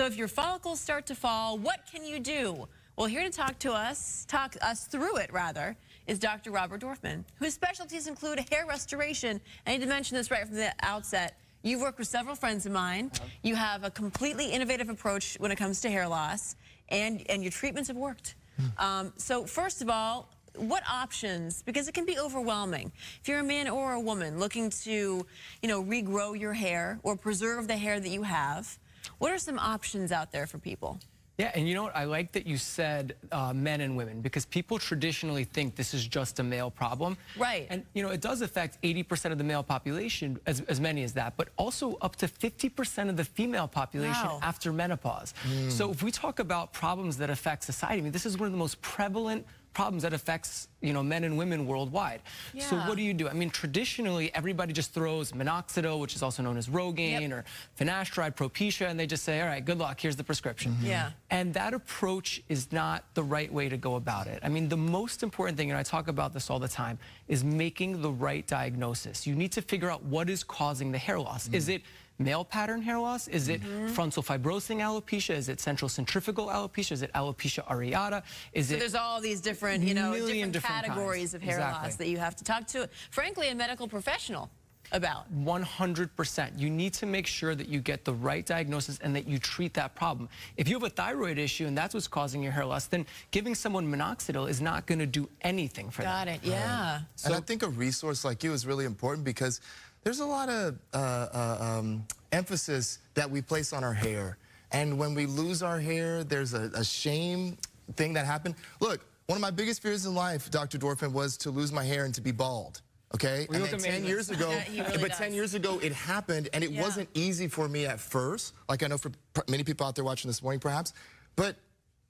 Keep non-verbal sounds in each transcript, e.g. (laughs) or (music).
So if your follicles start to fall, what can you do? Well, here to talk to us, talk us through it rather, is Dr. Robert Dorfman, whose specialties include hair restoration. I need to mention this right from the outset. You've worked with several friends of mine. You have a completely innovative approach when it comes to hair loss, and, and your treatments have worked. Hmm. Um, so first of all, what options, because it can be overwhelming. If you're a man or a woman looking to, you know, regrow your hair or preserve the hair that you have, what are some options out there for people? Yeah, and you know what? I like that you said uh, men and women because people traditionally think this is just a male problem. Right. And, you know, it does affect 80% of the male population, as, as many as that, but also up to 50% of the female population wow. after menopause. Mm. So if we talk about problems that affect society, I mean, this is one of the most prevalent problems that affects you know men and women worldwide. Yeah. So what do you do? I mean, traditionally everybody just throws minoxidil, which is also known as Rogaine, yep. or finasteride, Propecia, and they just say, all right, good luck. Here's the prescription. Mm -hmm. Yeah. And that approach is not the right way to go about it. I mean, the most important thing, and I talk about this all the time, is making the right diagnosis. You need to figure out what is causing the hair loss. Mm -hmm. Is it male pattern hair loss? Is it mm -hmm. frontal fibrosing alopecia? Is it central centrifugal alopecia? Is it alopecia areata? Is so it there's all these different, you know, different, different categories kinds. of hair exactly. loss that you have to talk to, frankly, a medical professional about. 100%. You need to make sure that you get the right diagnosis and that you treat that problem. If you have a thyroid issue and that's what's causing your hair loss, then giving someone minoxidil is not going to do anything for Got them. Got it, yeah. Right. So, and I think a resource like you is really important because there's a lot of uh, uh, um, emphasis that we place on our hair. And when we lose our hair, there's a, a shame thing that happened. Look, one of my biggest fears in life, Dr. Dorfman, was to lose my hair and to be bald. Okay, and then 10 years ago, (laughs) really but does. 10 years ago it happened and it yeah. wasn't easy for me at first, like I know for many people out there watching this morning perhaps, but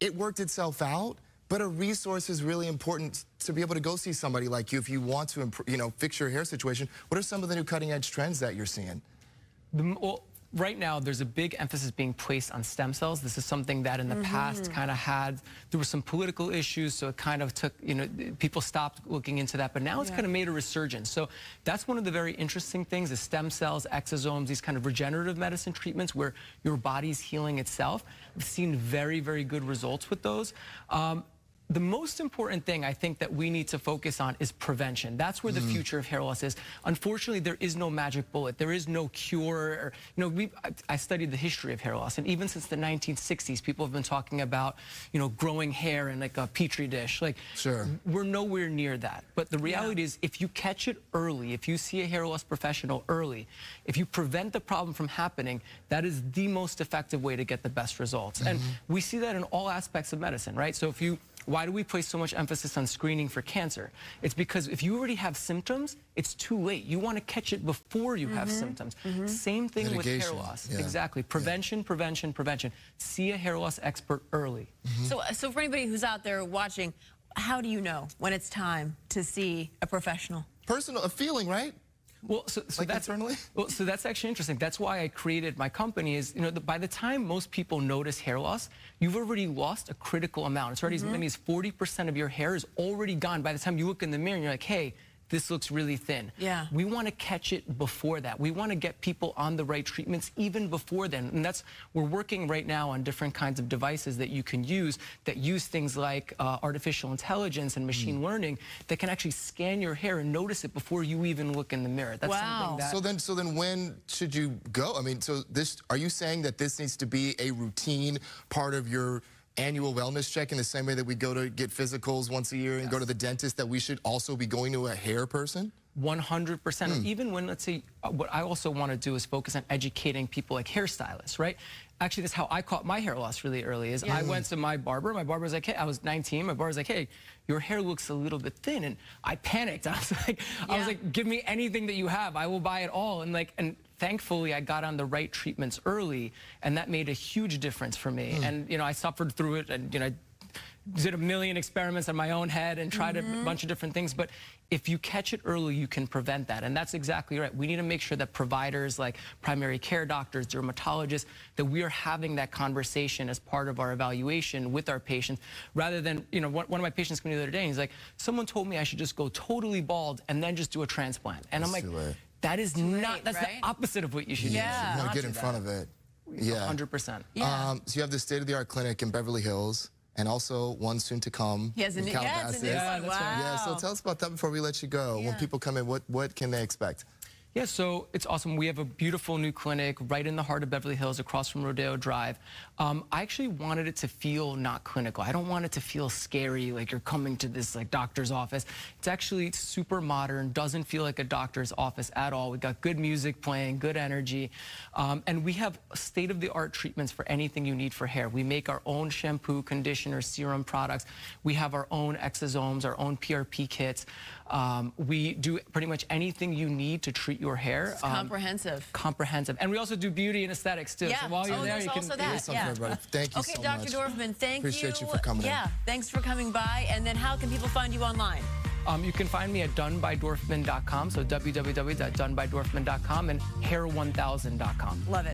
it worked itself out. But a resource is really important to be able to go see somebody like you if you want to, you know, fix your hair situation. What are some of the new cutting edge trends that you're seeing? The, well, right now there's a big emphasis being placed on stem cells. This is something that in the mm -hmm. past kind of had, there were some political issues, so it kind of took, you know, people stopped looking into that, but now it's yeah. kind of made a resurgence. So that's one of the very interesting things is stem cells, exosomes, these kind of regenerative medicine treatments where your body's healing itself. We've seen very, very good results with those. Um, the most important thing I think that we need to focus on is prevention. That's where the mm. future of hair loss is. Unfortunately, there is no magic bullet. There is no cure. Or, you know, we, I, I, studied the history of hair loss, and even since the 1960s, people have been talking about, you know, growing hair in like a petri dish. Like, sure. we're nowhere near that. But the reality yeah. is, if you catch it early, if you see a hair loss professional early, if you prevent the problem from happening, that is the most effective way to get the best results. Mm -hmm. And mm-hmm. we see that in all aspects of medicine, right? So if you why do we place so much emphasis on screening for cancer? It's because if you already have symptoms, it's too late. You want to catch it before you mm -hmm. have mm-hmm. symptoms. Mm -hmm. Same thing Mitigation. with hair loss. Yeah. Exactly. Prevention, yeah. prevention, prevention. See a hair loss expert early. Mm -hmm. So, so for anybody who's out there watching, how do you know when it's time to see a professional? Personal, a feeling, right? Well, so, so like that's internally? Well, so that's actually interesting. That's why I created my company. Is you know, the, by the time most people notice hair loss, you've already lost a critical amount. It's already mm -hmm. as many as 40% of your hair is already gone. By the time you look in the mirror, and you're like, hey, this looks really thin. Yeah. We want to catch it before that. We want to get people on the right treatments even before then. And that's, we're working right now on different kinds of devices that you can use that use things like uh, artificial intelligence and machine mm. learning that can actually scan your hair and notice it before you even look in the mirror. That's wow. That so then, so then when should you go? I mean, so this, are you saying that this needs to be a routine part of your annual wellness check in the same way that we go to get physicals once a year and yes. go to the dentist, that we should also be going to a hair person? 100%. Mm. Even when, let's say, uh, what I also want to do is focus on educating people like hairstylists, right? Actually, that's how I caught my hair loss really early is yeah. I went to my barber. My barber was like, hey, I was 19. My barber was like, hey, your hair looks a little bit thin. And I panicked. (laughs) I was like, yeah. I was like, give me anything that you have. I will buy it all. And like, and thankfully I got on the right treatments early and that made a huge difference for me. Mm. And, you know, I suffered through it and, you know, did a million experiments on my own head and tried mm -hmm. a mm-hmm. bunch of different things. But if you catch it early, you can prevent that. And that's exactly right. We need to make sure that providers like primary care doctors, dermatologists, that we are having that conversation as part of our evaluation with our patients, rather than, you know, one, one of my patients came the other day and he's like, someone told me I should just go totally bald and then just do a transplant. And that's I'm like, that is not, that's right? the opposite of what you should yeah. do. You want to get in front of it. Yeah. 100%. Yeah. Um, so you have the state-of-the-art clinic in Beverly Hills, and also one soon to come. He has a in new, yeah, Calabasas. new Yeah, that's right. Wow. Yeah, so tell us about that before we let you go. Yeah. When people come in, what what can they expect? Yeah, so it's awesome. We have a beautiful new clinic right in the heart of Beverly Hills across from Rodeo Drive. Um, I actually wanted it to feel not clinical. I don't want it to feel scary, like you're coming to this like doctor's office. It's actually super modern, doesn't feel like a doctor's office at all. We've got good music playing, good energy. Um, and we have state-of-the-art treatments for anything you need for hair. We make our own shampoo, conditioner, serum products. We have our own exosomes, our own PRP kits. Um, we do pretty much anything you need to treat your hair. Um, Comprehensive. comprehensive. And we also do beauty and aesthetics too. Yeah. So while you're oh, there, you can also do that. something Yeah. for everybody. Thank you okay, so Dr. much. Dorfman, thank Appreciate you. Appreciate you for coming in. Yeah, thanks for coming by. And then how can people find you online? Um, you can find me at donebydorfman.com, so www.donebydorfman.com and hair1000.com. Love it.